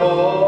Oh.